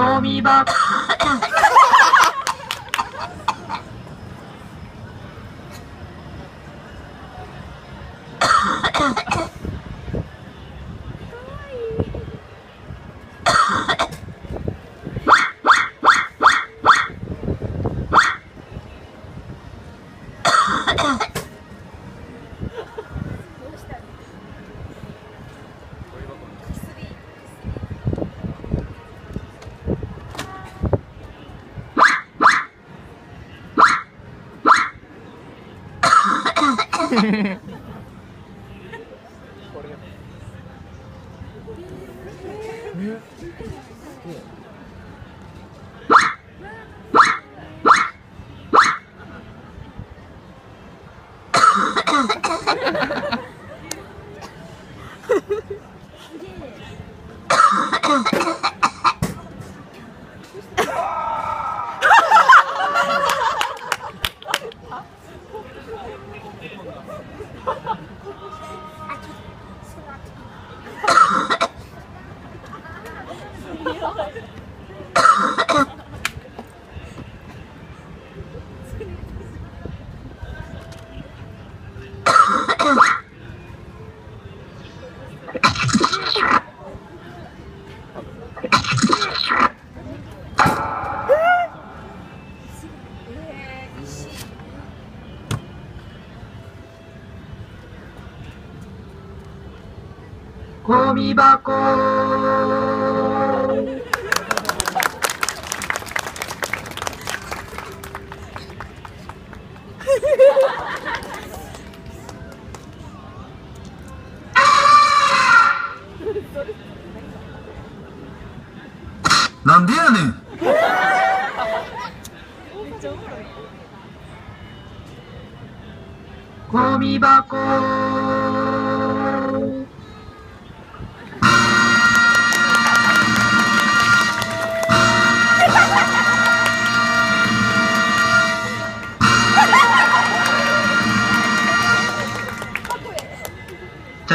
ゴミ箱 何? ゴミ箱。なんでやねん。ゴミ箱。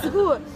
すごい。